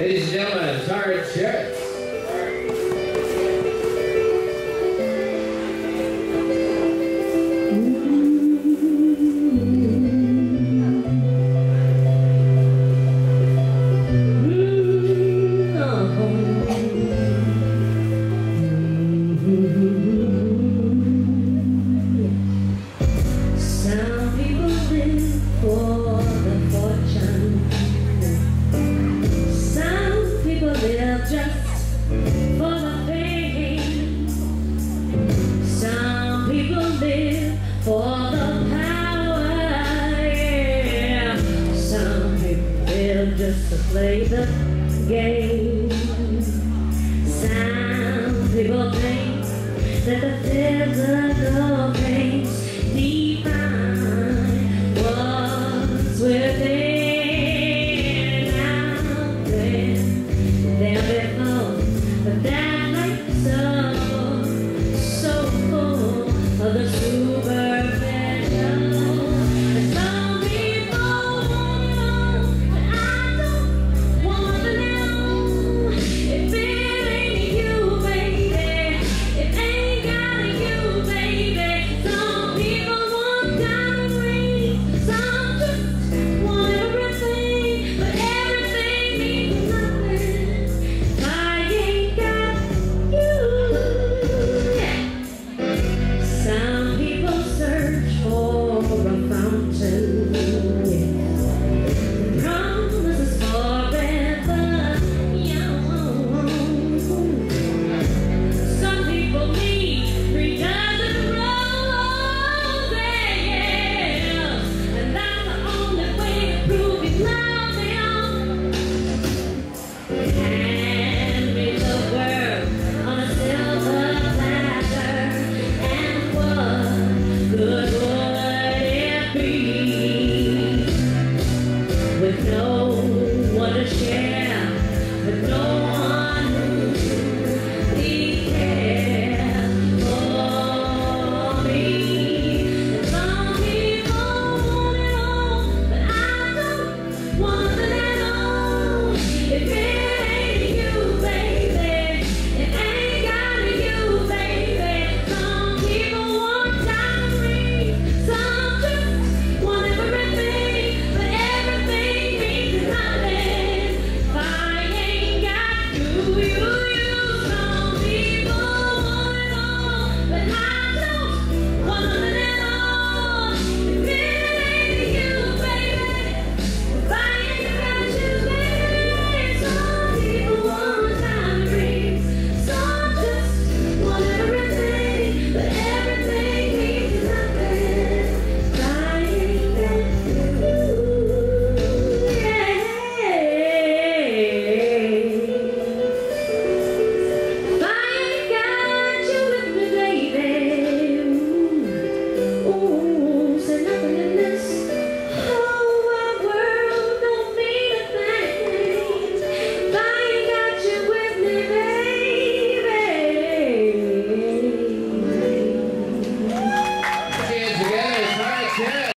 Ladies and gentlemen, Tara Jarrett. just for the. Some people live for the power. Yeah. Some people live just to play the game. Some people think that the fears of the little bit but then.